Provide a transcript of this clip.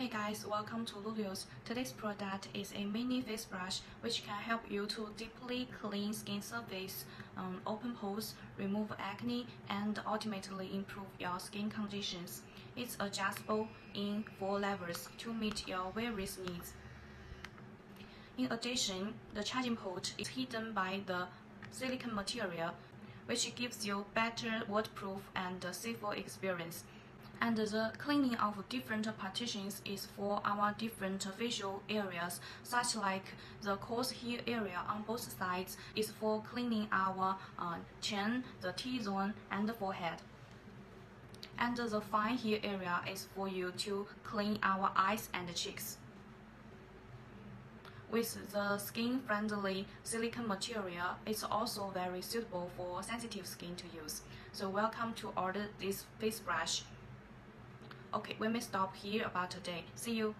Hey guys, welcome to Lulu's. Today's product is a mini face brush which can help you to deeply clean skin surface, um, open pores, remove acne, and ultimately improve your skin conditions. It's adjustable in four levels to meet your various needs. In addition, the charging port is hidden by the silicone material, which gives you better waterproof and safer experience and the cleaning of different partitions is for our different facial areas, such like the coarse hair area on both sides is for cleaning our uh, chin, the T-zone, and the forehead. And the fine hair area is for you to clean our eyes and cheeks. With the skin-friendly silicone material, it's also very suitable for sensitive skin to use. So welcome to order this face brush. Okay, we may stop here about today. See you.